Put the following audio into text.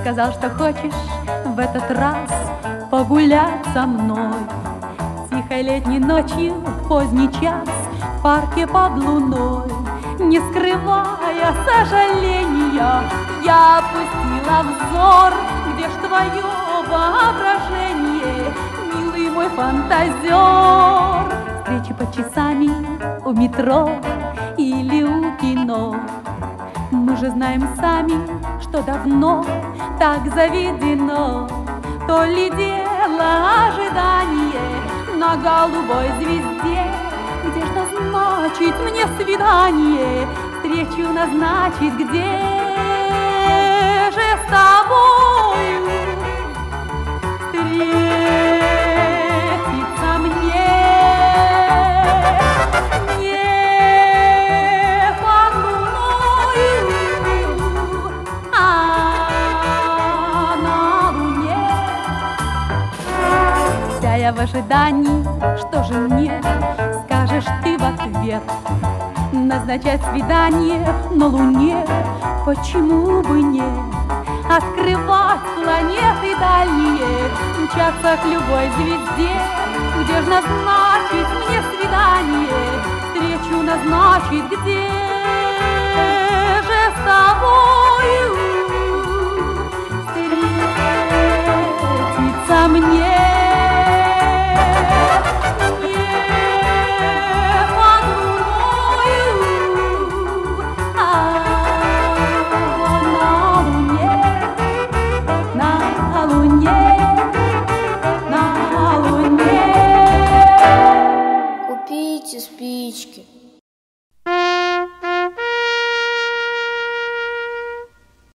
Сказал, что хочешь в этот раз погулять со мной. Тихой летней ночью в поздний час в парке под луной. Не скрывая сожаления, я опустила взор. Где ж твое воображение, милый мой фантазер? Встречи по часами у метро или у кино. Мы же знаем сами, что давно так заведено. То ли дело ожидание на голубой звезде. Где ж назначить мне свидание, встречу назначить где? В ожидании, что же мне скажешь ты в ответ? Назначать свидание на Луне, почему бы не? Открывать планеты дальние, мчаться к любой звезде, Где ж назначить Спички.